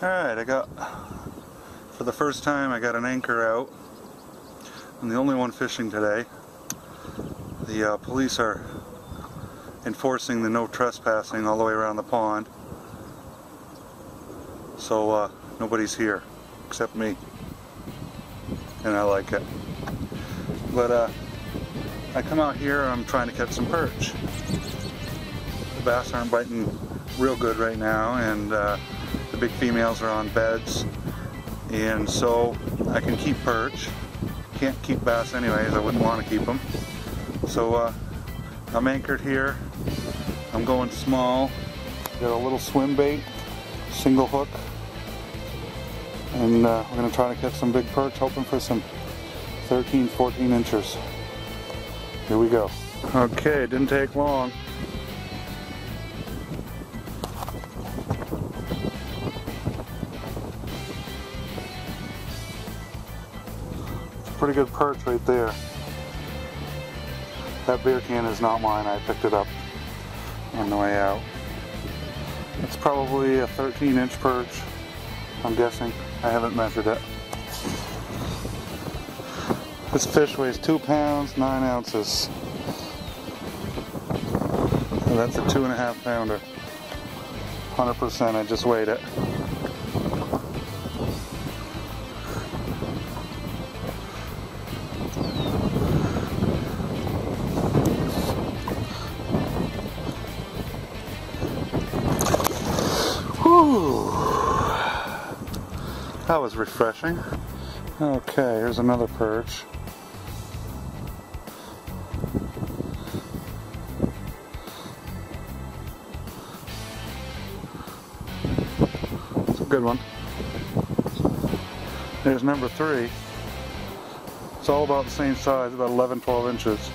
Alright, I got, for the first time, I got an anchor out. I'm the only one fishing today. The uh, police are enforcing the no trespassing all the way around the pond. So uh, nobody's here except me. And I like it. But uh, I come out here I'm trying to catch some perch. The bass aren't biting real good right now and uh, the big females are on beds and so I can keep perch. Can't keep bass anyways, I wouldn't want to keep them. So uh, I'm anchored here. I'm going small. Got a little swim bait, single hook. And uh, we're going to try to catch some big perch, hoping for some 13, 14 inches. Here we go. Okay, didn't take long. Pretty good perch right there. That beer can is not mine. I picked it up on the way out. It's probably a 13 inch perch, I'm guessing. I haven't measured it. This fish weighs two pounds, nine ounces. And that's a two and a half pounder. 100%, I just weighed it. That was refreshing. Okay, here's another perch. It's a good one. There's number three. It's all about the same size, about 11, 12 inches.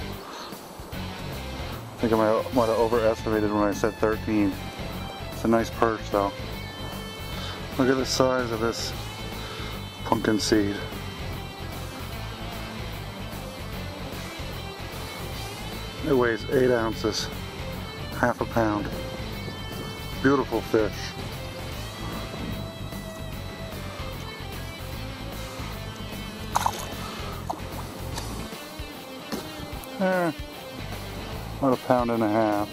I think I might have overestimated when I said 13. It's a nice perch though. Look at the size of this pumpkin seed. It weighs eight ounces, half a pound. Beautiful fish. Eh, about a pound and a half.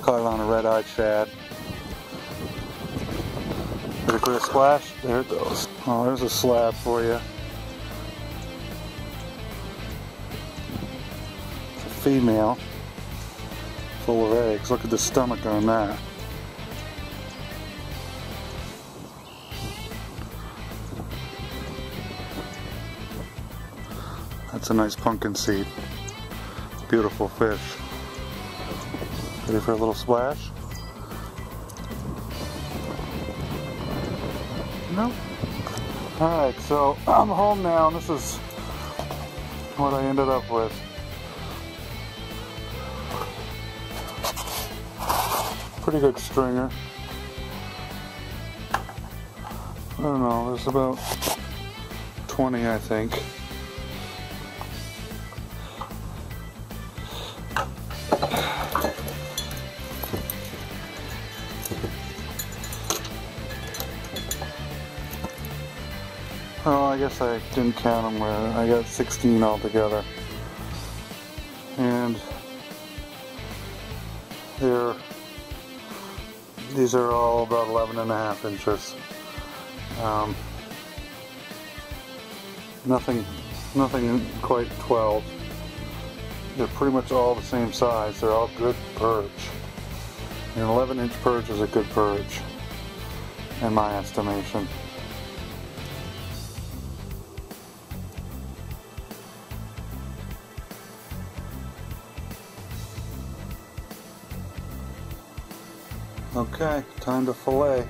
Caught it on a red-eyed shad. Did it a splash? There it goes. Oh, there's a slab for you. It's a female. Full of eggs. Look at the stomach on that. That's a nice pumpkin seed. Beautiful fish. Ready for a little splash? No. Alright, so I'm home now and this is what I ended up with. Pretty good stringer. I don't know, there's about 20 I think. Oh, I guess I didn't count them where I got 16 altogether. And they're, these are all about 11 and a half inches. Um, nothing, nothing quite 12. They're pretty much all the same size. They're all good perch. An 11 inch perch is a good perch, in my estimation. Okay, time to fillet.